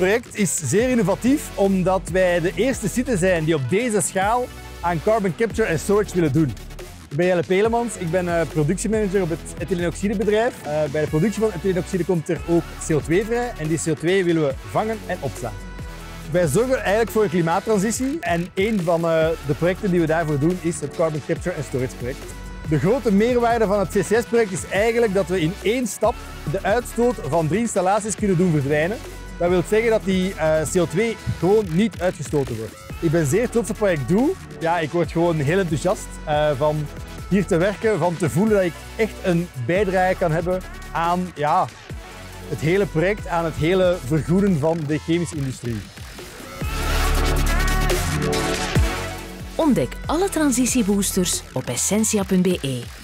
project is zeer innovatief omdat wij de eerste site zijn die op deze schaal aan carbon capture en storage willen doen. Ik ben Jelle Pelemans, ik ben uh, productiemanager op het ethylenoxidebedrijf. Uh, bij de productie van ethylenoxide komt er ook CO2 vrij en die CO2 willen we vangen en opslaan. Wij zorgen eigenlijk voor een klimaattransitie en een van uh, de projecten die we daarvoor doen is het Carbon Capture and Storage project. De grote meerwaarde van het CCS-project is eigenlijk dat we in één stap de uitstoot van drie installaties kunnen doen verdwijnen. Dat wil zeggen dat die uh, CO2 gewoon niet uitgestoten wordt. Ik ben zeer trots op wat ik doe. Ja, ik word gewoon heel enthousiast uh, van hier te werken, van te voelen dat ik echt een bijdrage kan hebben aan ja, het hele project, aan het hele vergoeden van de chemische industrie. Ontdek alle transitieboosters op essentia.be.